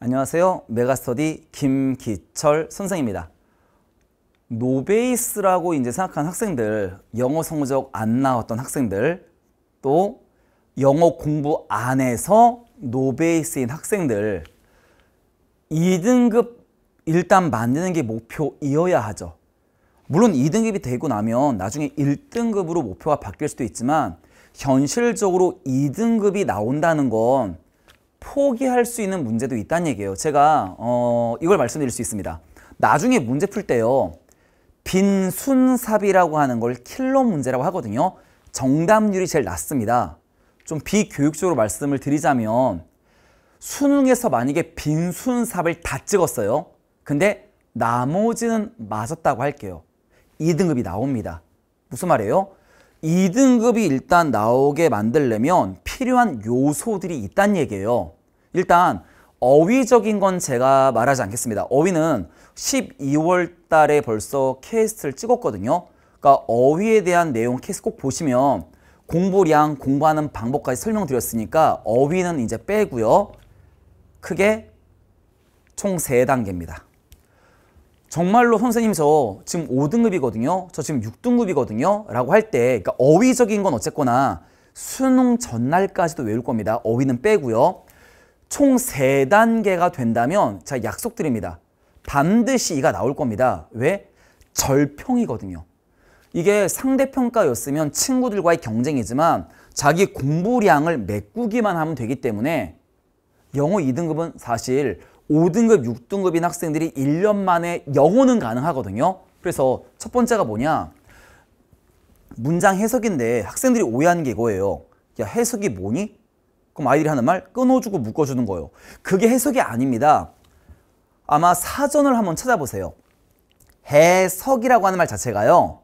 안녕하세요. 메가스터디 김기철 선생입니다. no base라고 이제 생각한 학생들, 영어 성적 안 나왔던 학생들, 또 영어 공부 안 해서 no base인 학생들 2등급 일단 만드는 게 목표이어야 하죠. 물론 2등급이 되고 나면 나중에 1등급으로 목표가 바뀔 수도 있지만 현실적으로 2등급이 나온다는 건 포기할 수 있는 문제도 있다는 얘기예요. 제가 어, 이걸 말씀드릴 수 있습니다. 나중에 문제 풀 때요. 빈순삽이라고 하는 걸 킬러 문제라고 하거든요. 정답률이 제일 낮습니다. 좀 비교육적으로 말씀을 드리자면 수능에서 만약에 빈순삽을 다 찍었어요. 근데 나머지는 맞았다고 할게요. 2등급이 나옵니다. 무슨 말이에요? 2등급이 일단 나오게 만들려면 필요한 요소들이 있다는 얘기예요. 일단 어휘적인 건 제가 말하지 않겠습니다. 어휘는 12월 달에 벌써 케이스를 찍었거든요. 그러니까 어휘에 대한 내용 케이스 꼭 보시면 공부량, 공부하는 방법까지 설명드렸으니까 어휘는 이제 빼고요. 크게 총 3단계입니다. 정말로 선생님 저 지금 5등급이거든요. 저 지금 6등급이거든요. 라고 할 때 그러니까 어휘적인 건 어쨌거나 수능 전날까지도 외울 겁니다. 어휘는 빼고요. 총 3단계가 된다면 자 약속드립니다. 반드시 이가 나올 겁니다. 왜? 절평이거든요. 이게 상대평가였으면 친구들과의 경쟁이지만 자기 공부량을 메꾸기만 하면 되기 때문에 영어 2등급은 사실 5등급, 6등급인 학생들이 1년 만에 영어는 가능하거든요. 그래서 첫 번째가 뭐냐? 문장 해석인데 학생들이 오해하는 게 이거예요. 야, 해석이 뭐니? 그럼 아이들이 하는 말 끊어주고 묶어주는 거예요. 그게 해석이 아닙니다. 아마 사전을 한번 찾아보세요. 해석이라고 하는 말 자체가요.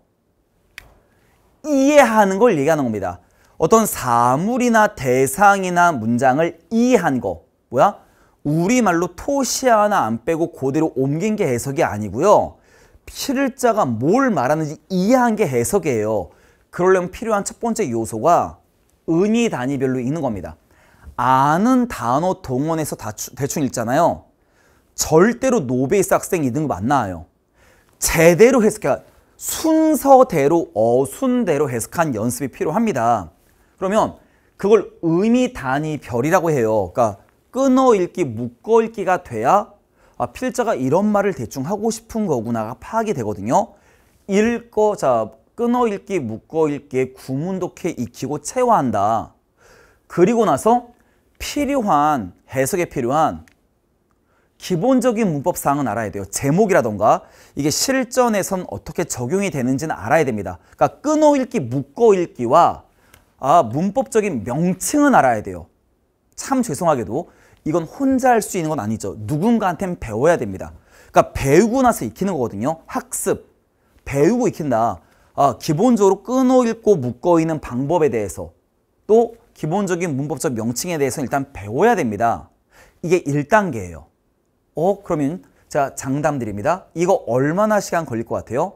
이해하는 걸 얘기하는 겁니다. 어떤 사물이나 대상이나 문장을 이해한 거. 뭐야? 우리말로 토시 하나 안 빼고 그대로 옮긴 게 해석이 아니고요. 필자가 뭘 말하는지 이해한 게 해석이에요. 그러려면 필요한 첫 번째 요소가 의미 단위별로 있는 겁니다. 아는 단어 동원해서 대충 읽잖아요. 절대로 노베이스 학생 2등급 안 나와요. 제대로 해석해 순서대로 어순대로 해석한 연습이 필요합니다. 그러면 그걸 의미 단위 별이라고 해요. 그러니까 끊어 읽기, 묶어 읽기가 돼야 아, 필자가 이런 말을 대충 하고 싶은 거구나가 파악이 되거든요. 읽고 자 끊어 읽기, 묶어 읽기에 구문독해 익히고 체화한다. 그리고 나서 필요한 해석에 필요한 기본적인 문법 사항은 알아야 돼요. 제목이라던가 이게 실전에선 어떻게 적용이 되는지는 알아야 됩니다. 그러니까 끊어 읽기, 묶어 읽기와 아, 문법적인 명칭은 알아야 돼요. 참 죄송하게도 이건 혼자 할 수 있는 건 아니죠. 누군가한테는 배워야 됩니다. 그러니까 배우고 나서 익히는 거거든요. 학습. 배우고 익힌다. 아, 기본적으로 끊어 읽고 묶어 있는 방법에 대해서 또 기본적인 문법적 명칭에 대해서 일단 배워야 됩니다. 이게 1단계예요. 어, 그러면 자, 장담 드립니다. 이거 얼마나 시간 걸릴 것 같아요?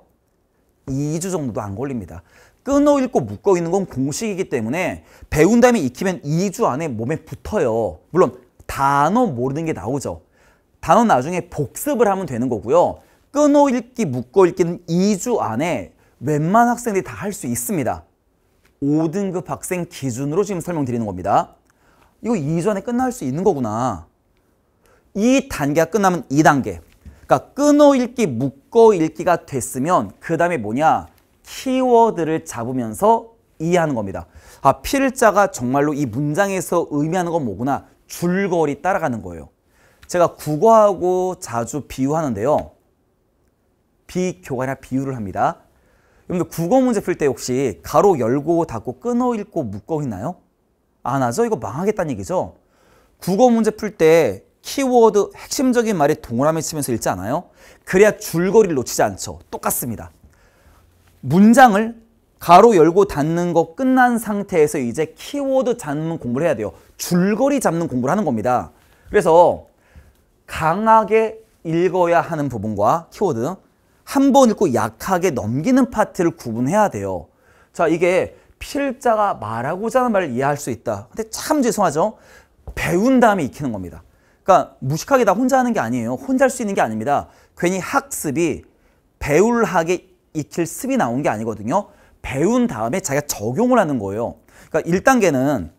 2주 정도도 안 걸립니다. 끊어 읽고 묶어 있는 건 공식이기 때문에 배운 다음에 익히면 2주 안에 몸에 붙어요. 물론 단어 모르는 게 나오죠. 단어 나중에 복습을 하면 되는 거고요. 끊어 읽기, 묶어 읽기는 2주 안에 웬만한 학생들이 다 할 수 있습니다. 5등급 학생 기준으로 지금 설명드리는 겁니다. 이거 2주 안에 끝날 수 있는 거구나. 이 단계가 끝나면 2단계. 그러니까 끊어 읽기, 묶어 읽기가 됐으면 그 다음에 뭐냐? 키워드를 잡으면서 이해하는 겁니다. 아, 필자가 정말로 이 문장에서 의미하는 건 뭐구나. 줄거리 따라가는 거예요. 제가 국어하고 자주 비유하는데요. 비교가 아 비유를 합니다. 여러분들 국어 문제 풀 때 혹시 괄호 열고 닫고 끊어 읽고 묶어 읽나요? 안 하죠? 이거 망하겠다는 얘기죠? 국어 문제 풀 때 키워드 핵심적인 말에 동그라미 치면서 읽지 않아요? 그래야 줄거리를 놓치지 않죠. 똑같습니다. 문장을 가로 열고 닫는 거 끝난 상태에서 이제 키워드 잡는 공부를 해야 돼요. 줄거리 잡는 공부를 하는 겁니다. 그래서 강하게 읽어야 하는 부분과 키워드 한 번 읽고 약하게 넘기는 파트를 구분해야 돼요. 자 이게 필자가 말하고자 하는 말을 이해할 수 있다. 근데 참 죄송하죠. 배운 다음에 익히는 겁니다. 그러니까 무식하게 다 혼자 하는 게 아니에요. 혼자 할 수 있는 게 아닙니다. 괜히 학습이 배울 학에 익힐 습이 나온 게 아니거든요. 배운 다음에 자기가 적용을 하는 거예요. 그러니까 1단계는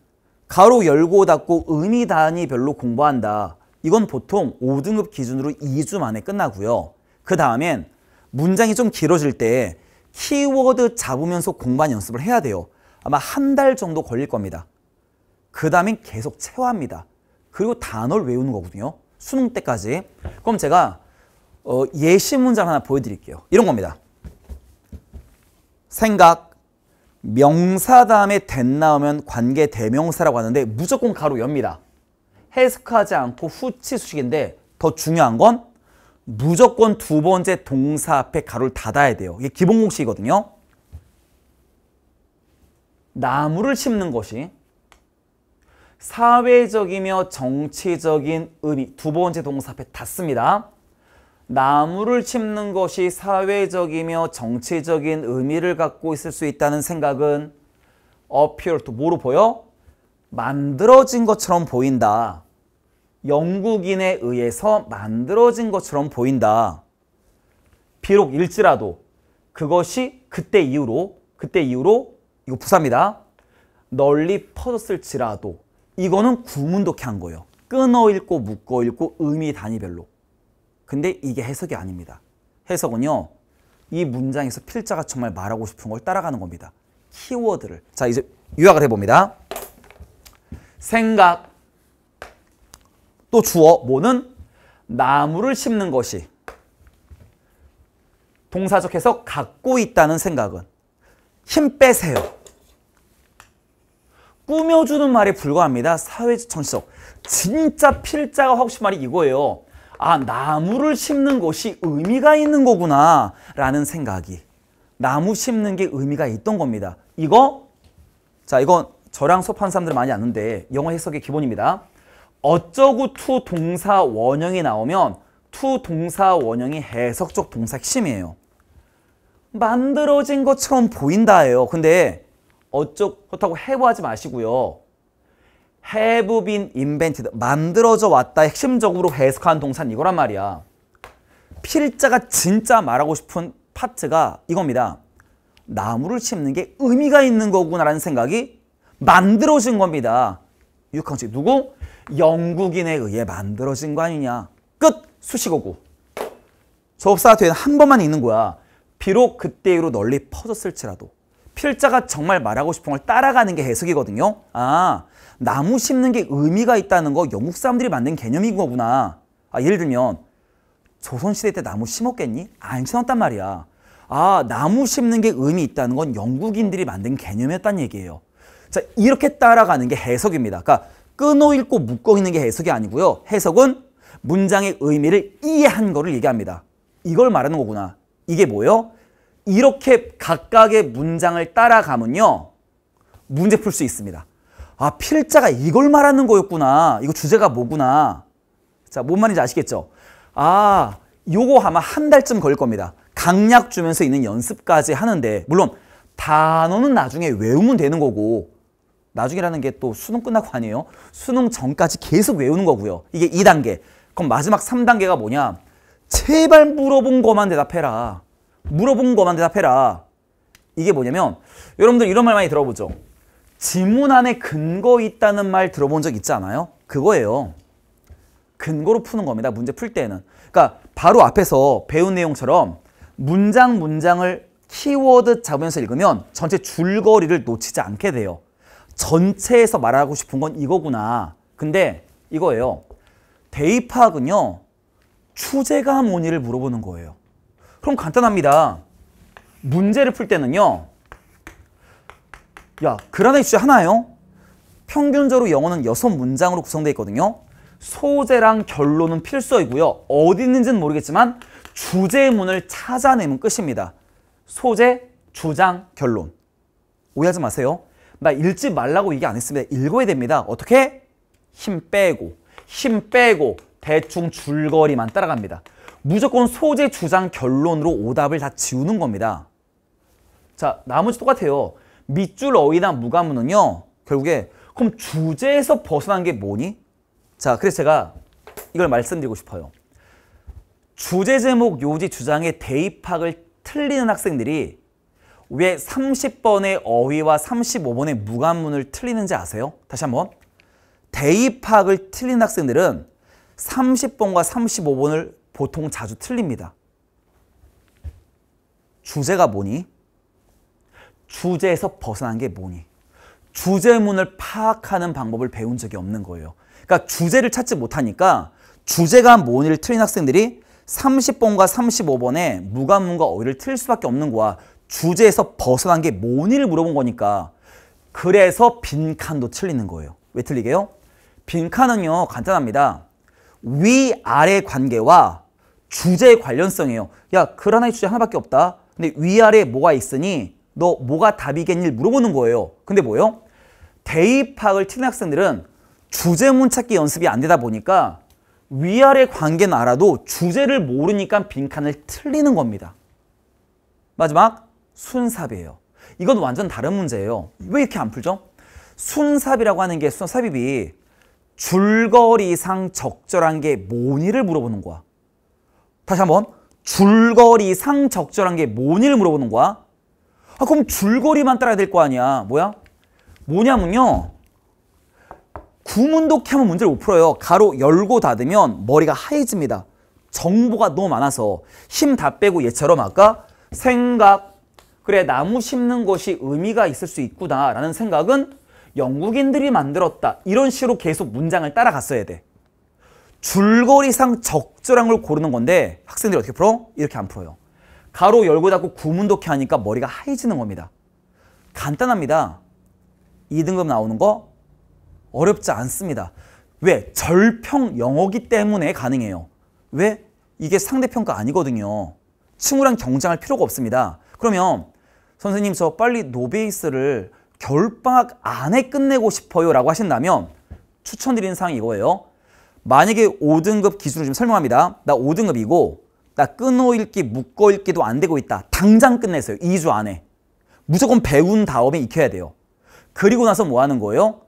가로 열고 닫고 의미 단위 별로 공부한다. 이건 보통 5등급 기준으로 2주 만에 끝나고요. 그 다음엔 문장이 좀 길어질 때 키워드 잡으면서 공부한 연습을 해야 돼요. 아마 한 달 정도 걸릴 겁니다. 그 다음엔 계속 체화합니다. 그리고 단어를 외우는 거거든요. 수능 때까지. 그럼 제가 어, 예시 문장 하나 보여드릴게요. 이런 겁니다. 생각, 명사 다음에 된 나오면 관계 대명사라고 하는데 무조건 가로 엽니다. 해석하지 않고 후치 수식인데 더 중요한 건 무조건 두 번째 동사 앞에 가로를 닫아야 돼요. 이게 기본 공식이거든요. 나무를 심는 것이 사회적이며 정치적인 의미 두 번째 동사 앞에 닫습니다. 나무를 심는 것이 사회적이며 정치적인 의미를 갖고 있을 수 있다는 생각은 appear to 뭐로 보여? 만들어진 것처럼 보인다. 영국인에 의해서 만들어진 것처럼 보인다. 비록 일지라도 그것이 그때 이후로 그때 이후로 이거 부사입니다. 널리 퍼졌을지라도 이거는 구문독해 한 거예요. 끊어 읽고 묶어 읽고 의미 단위별로. 근데 이게 해석이 아닙니다. 해석은요. 이 문장에서 필자가 정말 말하고 싶은 걸 따라가는 겁니다. 키워드를. 자, 이제 요약을 해봅니다. 생각. 또 주어, 뭐는? 나무를 심는 것이. 동사적 해석 갖고 있다는 생각은. 힘 빼세요. 꾸며주는 말에 불과합니다. 사회적 정치적. 진짜 필자가 하고 싶은 말이 이거예요. 아 나무를 심는 것이 의미가 있는 거구나 라는 생각이 나무 심는 게 의미가 있던 겁니다. 이거 자 이건 저랑 수업하는 사람들 많이 아는데 영어 해석의 기본입니다. 어쩌고 to 동사 원형이 나오면 to 동사 원형이 해석적 동사 핵심이에요. 만들어진 것처럼 보인다예요. 근데 어쩌고 그렇다고 해부하지 마시고요. Have been invented 만들어져 왔다 핵심적으로 해석한 동사는 이거란 말이야. 필자가 진짜 말하고 싶은 파트가 이겁니다. 나무를 심는 게 의미가 있는 거구나라는 생각이 만들어진 겁니다. 유학식 누구? 영국인에 의해 만들어진 거 아니냐. 끝! 수식어고. 접사 뒤에는 한 번만 있는 거야. 비록 그때로 널리 퍼졌을지라도. 필자가 정말 말하고 싶은 걸 따라가는 게 해석이거든요. 아, 나무 심는 게 의미가 있다는 거 영국 사람들이 만든 개념인 거구나. 아, 예를 들면 조선시대 때 나무 심었겠니? 안 심었단 말이야. 아, 나무 심는 게 의미 있다는 건 영국인들이 만든 개념이었단 얘기예요. 자, 이렇게 따라가는 게 해석입니다. 그러니까 끊어 읽고 묶어 있는 게 해석이 아니고요. 해석은 문장의 의미를 이해한 거를 얘기합니다. 이걸 말하는 거구나. 이게 뭐예요? 이렇게 각각의 문장을 따라가면요. 문제 풀 수 있습니다. 아 필자가 이걸 말하는 거였구나. 이거 주제가 뭐구나. 자, 뭔 말인지 아시겠죠? 아, 요거 아마 한 달쯤 걸릴 겁니다. 강약 주면서 있는 연습까지 하는데 물론 단어는 나중에 외우면 되는 거고 나중이라는 게 또 수능 끝나고 아니에요. 수능 전까지 계속 외우는 거고요. 이게 2단계. 그럼 마지막 3단계가 뭐냐? 제발 물어본 것만 대답해라. 물어본 것만 대답해라. 이게 뭐냐면 여러분들 이런 말 많이 들어보죠. 지문 안에 근거 있다는 말 들어본 적 있지 않아요? 그거예요. 근거로 푸는 겁니다. 문제 풀 때는. 그러니까 바로 앞에서 배운 내용처럼 문장 문장을 키워드 잡으면서 읽으면 전체 줄거리를 놓치지 않게 돼요. 전체에서 말하고 싶은 건 이거구나. 근데 이거예요. 대의 파악은요. 주제가 뭐니를 물어보는 거예요. 그럼 간단합니다. 문제를 풀 때는요. 야, 글 안에 주제 하나예요. 평균적으로 영어는 여섯 문장으로 구성되어 있거든요. 소재랑 결론은 필수이고요. 어디 있는지는 모르겠지만 주제문을 찾아내면 끝입니다. 소재, 주장, 결론. 오해하지 마세요. 나 읽지 말라고 얘기 안 했습니다. 읽어야 됩니다. 어떻게? 힘 빼고, 힘 빼고 대충 줄거리만 따라갑니다. 무조건 소재, 주장, 결론으로 오답을 다 지우는 겁니다. 자, 나머지 똑같아요. 밑줄 어휘나 무가문은요. 결국에 그럼 주제에서 벗어난 게 뭐니? 자, 그래서 제가 이걸 말씀드리고 싶어요. 주제 제목 요지 주장에 대입학을 틀리는 학생들이 왜 30번의 어휘와 35번의 무관문을 틀리는지 아세요? 다시 한번. 대입학을 틀린 학생들은 30번과 35번을 보통 자주 틀립니다. 주제가 뭐니? 주제에서 벗어난 게 뭐니? 주제문을 파악하는 방법을 배운 적이 없는 거예요. 그러니까 주제를 찾지 못하니까 주제가 뭐니를 틀린 학생들이 30번과 35번에 무관문과 어휘를 틀 수밖에 없는 거야. 주제에서 벗어난 게 뭐니를 물어본 거니까. 그래서 빈칸도 틀리는 거예요. 왜 틀리게요? 빈칸은요 간단합니다. 위아래 관계와 주제의 관련성이에요. 야, 글 하나의 주제 하나밖에 없다. 근데 위아래 뭐가 있으니 너 뭐가 답이겠니 물어보는 거예요. 근데 뭐요? 대입학을 틀린 학생들은 주제문 찾기 연습이 안 되다 보니까 위아래 관계는 알아도 주제를 모르니까 빈칸을 틀리는 겁니다. 마지막 순삽이에요. 이건 완전 다른 문제예요. 왜 이렇게 안 풀죠? 순삽이라고 하는 게 순삽입이 줄거리상 적절한 게 뭐니를 물어보는 거야. 다시 한번 줄거리 상 적절한 게 뭐니를 물어보는 거야. 아 그럼 줄거리만 따라야 될 거 아니야. 뭐야? 뭐냐면요. 구문독해 하면 문제를 못 풀어요. 가로 열고 닫으면 머리가 하얘집니다. 정보가 너무 많아서 힘 다 빼고 얘처럼 아까 생각 그래 나무 심는 것이 의미가 있을 수 있구나 라는 생각은 영국인들이 만들었다. 이런 식으로 계속 문장을 따라갔어야 돼. 줄거리상 적절한 걸 고르는 건데 학생들이 어떻게 풀어? 이렇게 안 풀어요. 가로 열고 닫고 구문독해 하니까 머리가 하얘지는 겁니다. 간단합니다. 2등급 나오는 거 어렵지 않습니다. 왜? 절평 영어기 때문에 가능해요. 왜? 이게 상대평가 아니거든요. 친구랑 경쟁할 필요가 없습니다. 그러면 선생님 저 빨리 노베이스를 겨울방학 안에 끝내고 싶어요 라고 하신다면 추천드리는 사항이 이거예요. 만약에 5등급 기준으로 좀 설명합니다. 나 5등급이고 나 끊어 읽기, 묶어 읽기도 안 되고 있다. 당장 끝내세요. 2주 안에. 무조건 배운 다음에 익혀야 돼요. 그리고 나서 뭐 하는 거예요?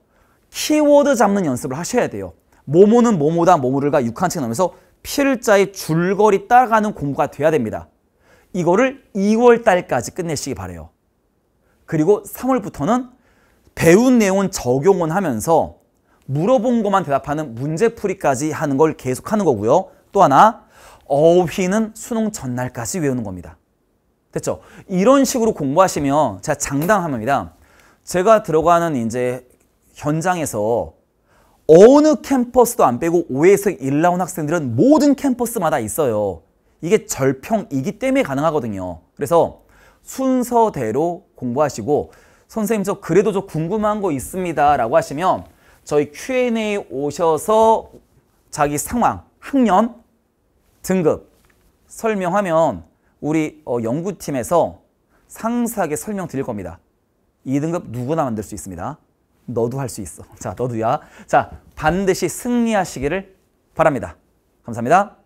키워드 잡는 연습을 하셔야 돼요. 모모는 모모다 모모를가 6칸씩 나오면서 필자의 줄거리 따라가는 공부가 돼야 됩니다. 이거를 2월 달까지 끝내시기 바래요. 그리고 3월부터는 배운 내용은 적용은 하면서 물어본 것만 대답하는 문제풀이까지 하는 걸 계속하는 거고요. 또 하나 어휘는 수능 전날까지 외우는 겁니다. 됐죠? 이런 식으로 공부하시면 제가 장담합니다. 제가 들어가는 이제 현장에서 어느 캠퍼스도 안 빼고 5에서 1 나온 학생들은 모든 캠퍼스마다 있어요. 이게 절평이기 때문에 가능하거든요. 그래서 순서대로 공부하시고 선생님 저 그래도 저 궁금한 거 있습니다 라고 하시면 저희 Q&A 오셔서 자기 상황, 학년, 등급 설명하면 우리 어, 연구팀에서 상세하게 설명 드릴 겁니다. 2등급 누구나 만들 수 있습니다. 너도 할 수 있어. 자, 너도야. 자, 반드시 승리하시기를 바랍니다. 감사합니다.